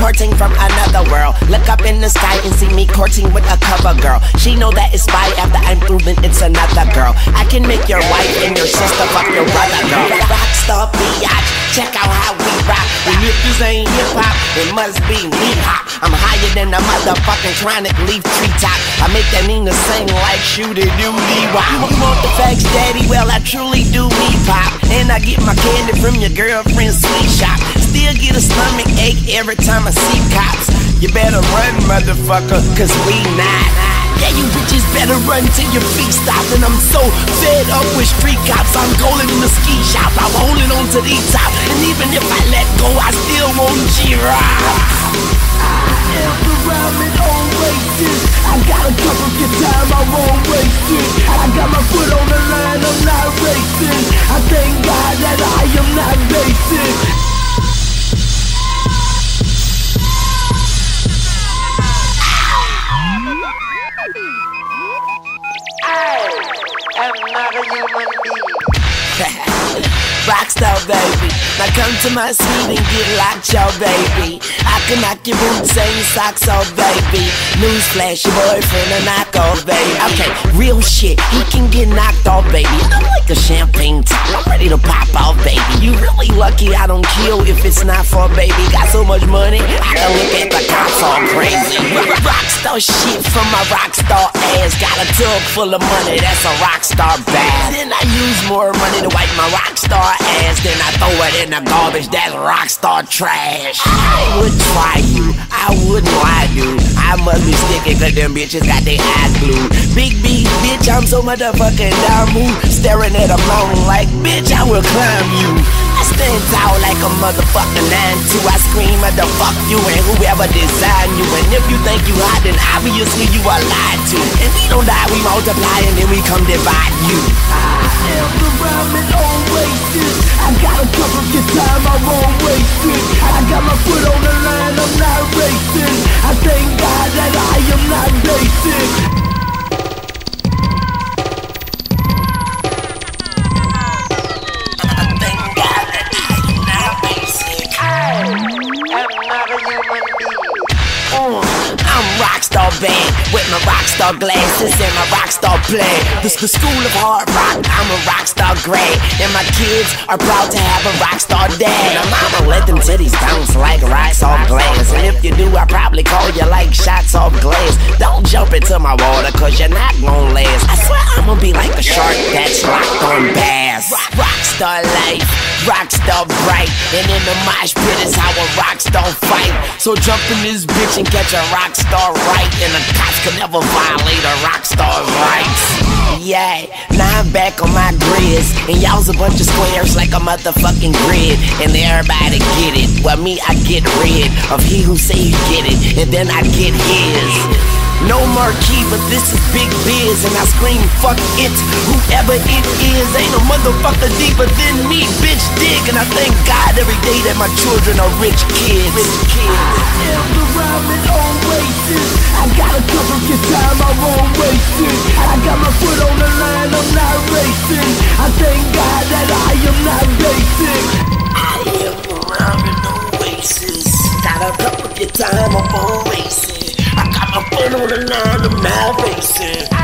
reporting from another world. Look up in the sky and see me courting with a cover girl. She know that it's spy after I'm proven it's another girl. I can make your wife and your sister fuck your brother girl. Rockstar biatch, check out. And if this ain't hip hop, it must be me hop. I'm higher than a motherfucking chronic leaf treetop. I make that Nina sing like shooty doody wop. You want the facts, daddy? Well, I truly do me pop. And I get my candy from your girlfriend's sweet shop. Still get a stomach ache every time I see cops. You better run, motherfucker, cause we not. Yeah, you bitches better run till your feet stop. And I'm so fed up with street cops. I'm calling in the ski shop. I'm holding on to the top. And even if I let I still won't G-Rock. Environment on racist. I got a couple good time, I won't waste it. I got my foot on the line, I'm not racing. I thank God that I am not basic. I'm not a human being. Rockstar baby, now come to my suite and get locked, yo baby. I can knock your boots and your socks off, baby. Newsflash, your boyfriend a knockoff, baby. Okay, real shit, he can get knocked off, baby. I'm like a champagne top, I'm ready to pop off, baby. You really lucky I don't kill if it's not for baby. Got so much money, I can look at the cops all crazy. Rockstar shit from my rockstar ass. Got a tub full of money, that's a rockstar bag. Then I use more money to wipe my rockstar ass. Then I throw it in the garbage, that's rockstar trash. I would try you, I wouldn't lie you. I must be sticky cause them bitches got their eyes glued. Big B, bitch, I'm so motherfucking dumb. Staring at a mountain like, bitch, I will climb you. I stand tall like a motherfucking nine two. I scream at the fuck you and whoever designed you. And if you think you hot, then obviously you are lied to. And we don't die, we multiply and then we come divide human being. Uh, I'm rockstar band with my rockstar glasses and my rockstar play. This the school of hard rock. I'm a rockstar grad, and my kids are proud to have a rockstar dad. And mama let them titties bounce like rocks off glass. And if you do, I probably call you like shots off glass. Don't jump into my water, cause you're not gonna last. I swear I'm gonna be like a shark that's locked on bass. Rockstar life, rockstar bright, and in the mosh pit is how a rockstar fight. So jump in this bitch and catch a rock star right, and the cops can never violate a rock star's rights. Yeah, now I'm back on my grids, and y'all's a bunch of squares like a motherfucking grid, and everybody get it. Well, me, I get rid of he who say he get it, and then I get his. No marquee, but this is big biz, and I scream fuck it, whoever it is, ain't no motherfucker deeper than me, bitch dig, and I thank God every day that my children are rich kids. Rich kids. Environment on racist. I got a couple good time, I won't waste it. I got my foot on the line, I'm not racing. I thank God that I am not basic. I am around in oasis. Got a couple of time I'm on on the line,